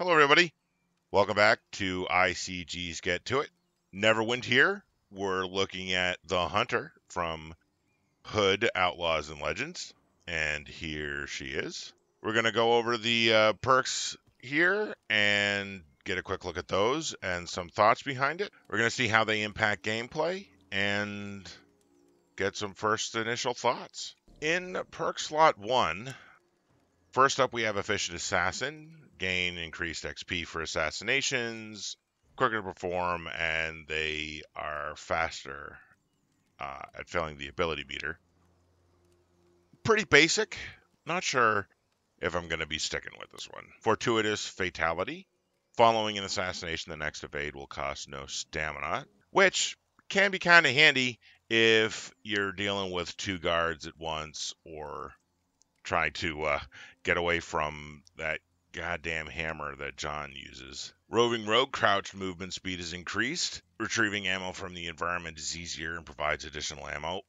Hello, everybody. Welcome back to ICG's Get To It. Neverwind here. We're looking at the Hunter from Hood Outlaws and Legends, and here she is. We're going to go over the uh, perks here and get a quick look at those and some thoughts behind it. We're going to see how they impact gameplay and get some first initial thoughts. In perk slot one, first up we have Efficient Assassin, gain increased XP for assassinations, quicker to perform, and they are faster uh, at filling the ability meter. Pretty basic. Not sure if I'm going to be sticking with this one. Fortuitous Fatality. Following an assassination, the next evade will cost no stamina, which can be kind of handy if you're dealing with two guards at once or trying to uh, get away from that goddamn hammer that John uses. Roving Rogue crouch movement speed is increased. Retrieving ammo from the environment is easier and provides additional ammo.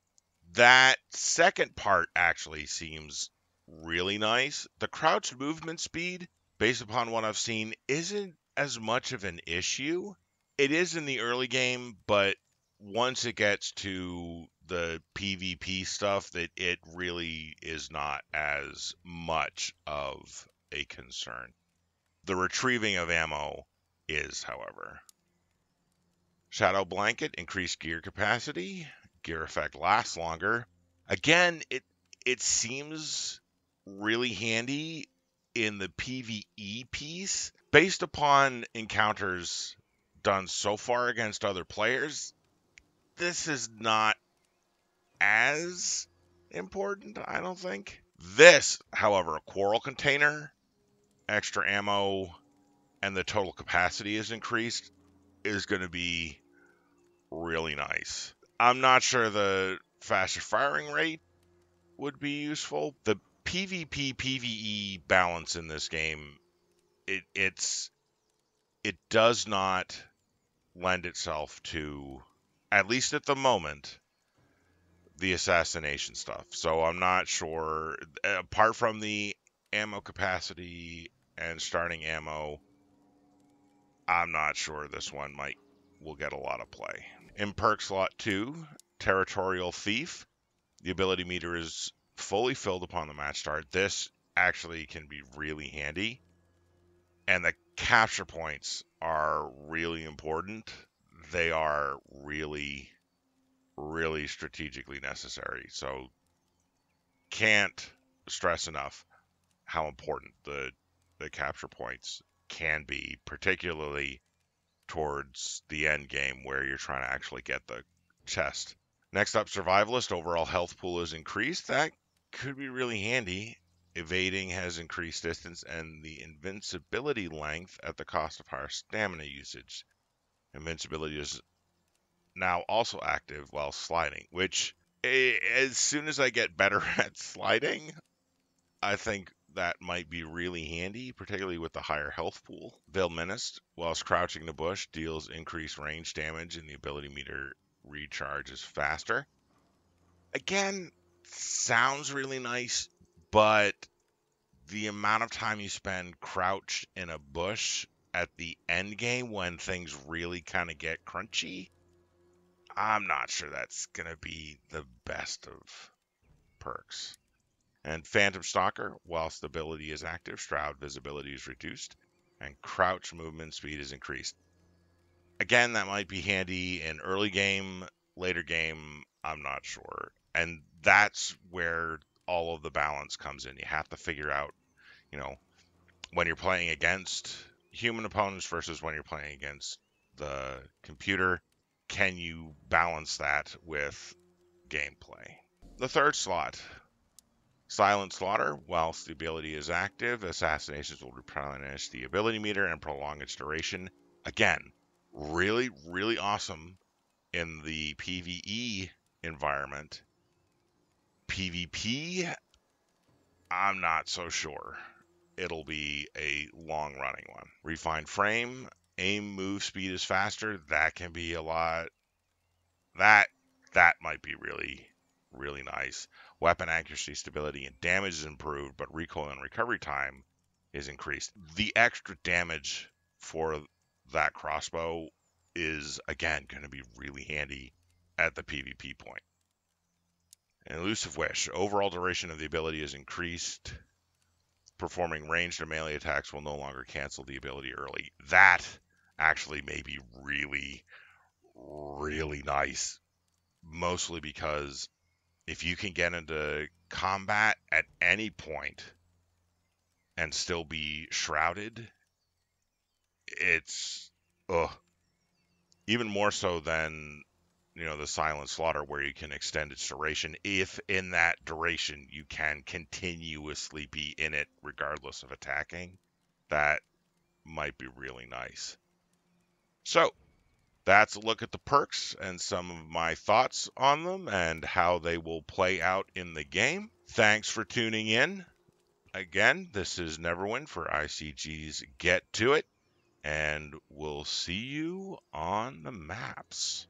That second part actually seems really nice. The crouch movement speed, based upon what I've seen, isn't as much of an issue. It is in the early game, but once it gets to the PvP stuff, that it really is not as much of a concern. The retrieving of ammo is, however. Shadow Blanket, increased gear capacity. Gear effect lasts longer. Again, it it seems really handy in the PvE piece. Based upon encounters done so far against other players, this is not as important, I don't think. This, however, a quarrel container, extra ammo, and the total capacity is increased, is going to be really nice. I'm not sure the faster firing rate would be useful. The PvP PvE balance in this game, it it's it does not lend itself to at least at the moment the assassination stuff. So I'm not sure apart from the ammo capacity and starting ammo I'm not sure this one might will get a lot of play. In perk slot 2, Territorial Thief, the ability meter is fully filled upon the match start. This actually can be really handy. And the capture points are really important. They are really, really strategically necessary. So, can't stress enough how important the the capture points can be, particularly towards the end game where you're trying to actually get the chest. Next up, Survivalist. Overall health pool is increased. That could be really handy. Evading has increased distance and the invincibility length at the cost of higher stamina usage. Invincibility is now also active while sliding, which eh, as soon as I get better at sliding, I think that might be really handy, particularly with the higher health pool. Veiled Menace, whilst crouching in the bush, deals increased range damage and the ability meter recharges faster. Again, sounds really nice, but the amount of time you spend crouched in a bush at the end game when things really kind of get crunchy, I'm not sure that's going to be the best of perks. And Phantom Stalker, while stability is active, shroud visibility is reduced, and crouch movement speed is increased. Again, that might be handy in early game, later game, I'm not sure. And that's where all of the balance comes in. You have to figure out, you know, when you're playing against human opponents versus when you're playing against the computer, can you balance that with gameplay? The third slot, Silent Slaughter, whilst the ability is active, assassinations will replenish the ability meter and prolong its duration. Again, really, really awesome in the PvE environment PvP, I'm not so sure. It'll be a long running one. Refined frame, aim move speed is faster. That can be a lot. That that might be really really nice. Weapon accuracy, stability, and damage is improved, but recoil and recovery time is increased. The extra damage for that crossbow is again going to be really handy at the PvP point. An elusive wish. Overall duration of the ability is increased. Performing ranged or melee attacks will no longer cancel the ability early. That actually may be really, really nice. Mostly because if you can get into combat at any point and still be shrouded, it's ugh. even more so than you know the silent slaughter where you can extend its duration if in that duration you can continuously be in it regardless of attacking that might be really nice so, that's a look at the perks and some of my thoughts on them and how they will play out in the game. Thanks for tuning in. Again, this is Neverwind for ICG's Get To It, and we'll see you on the maps.